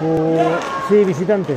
Uh, sí, visitante.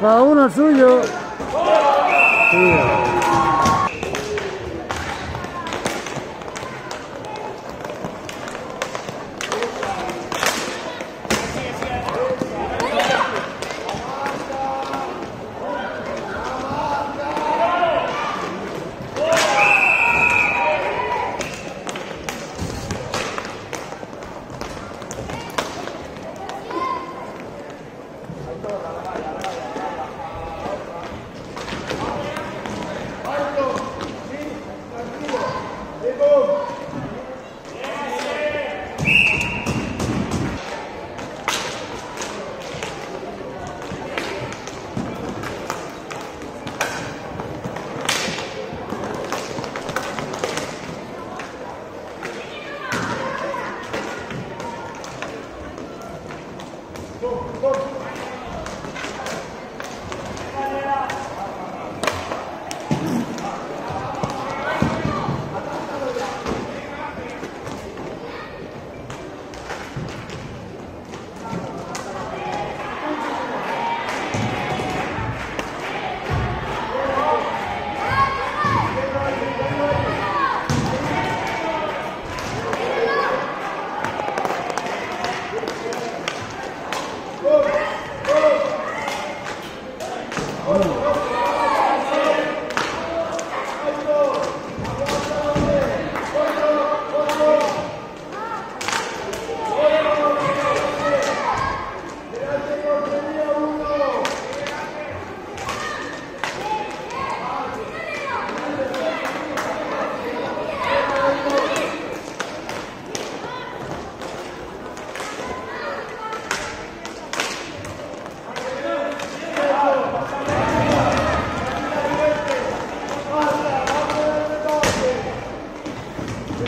Cada uno suyo.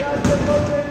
Sí.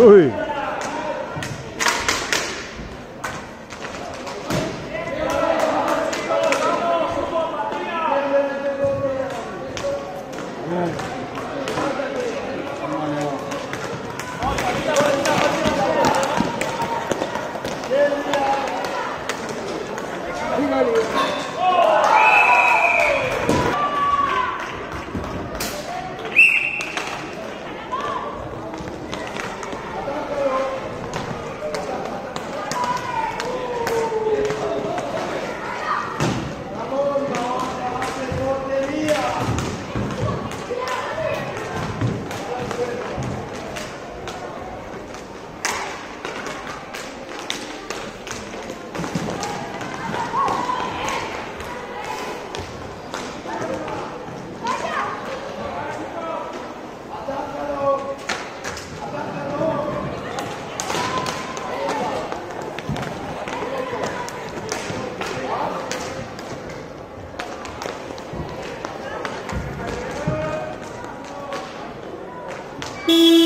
お。see.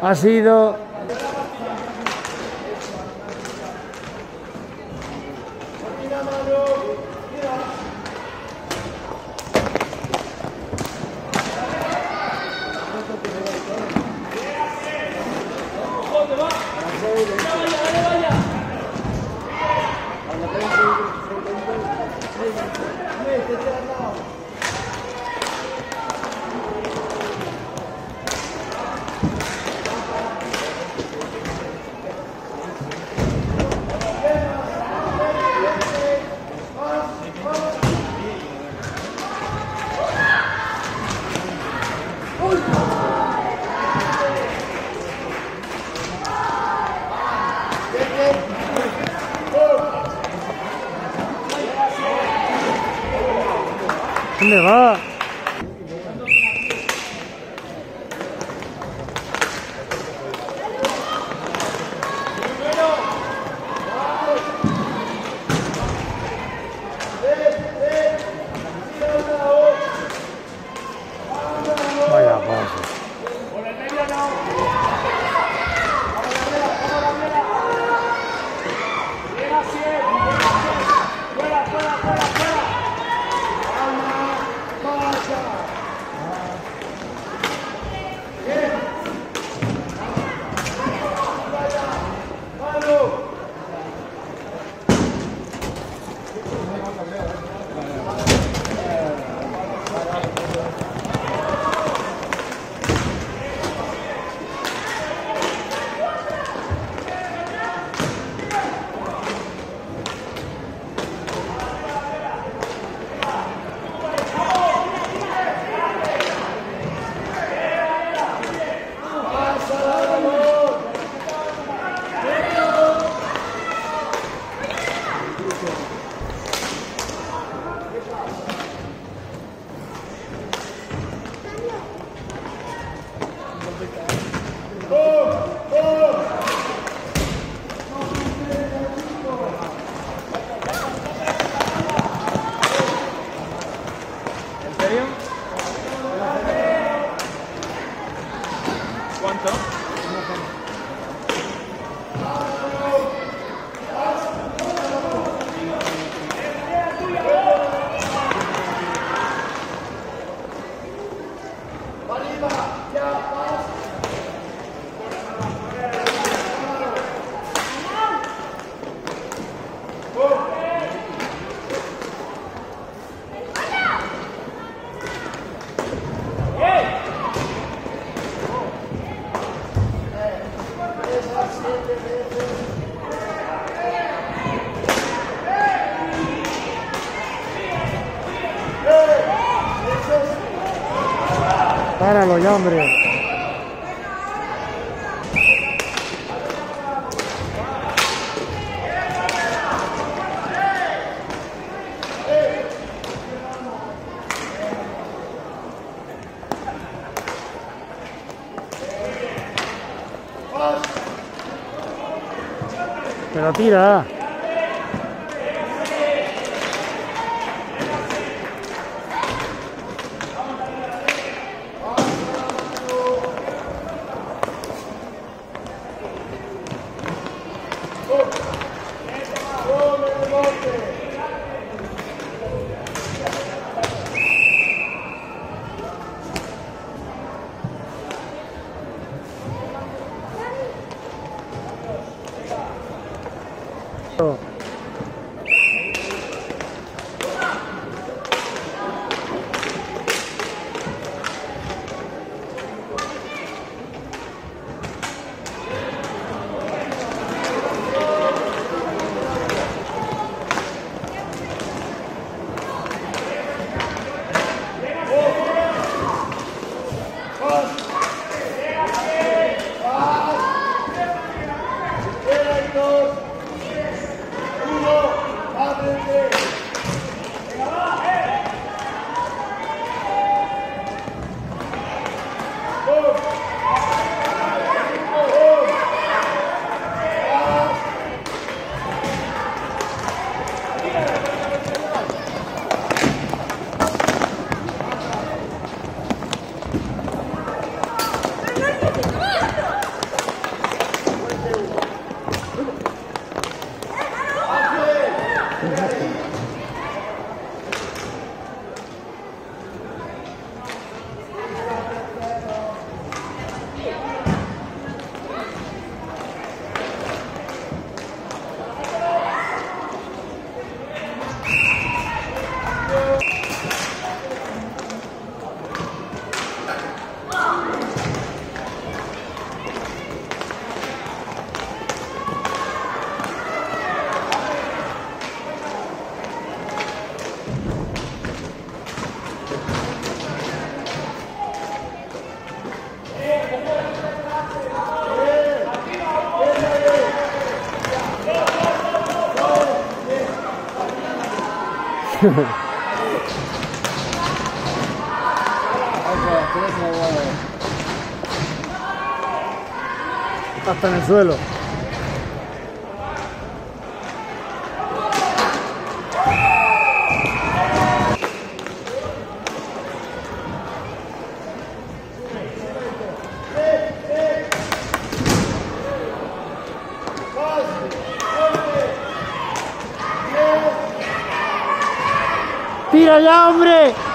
Ha sido. ¿Cuánto? Páralo ya, hombre. Pero tira. Santos. Hasta en el suelo. ¡Tira ya,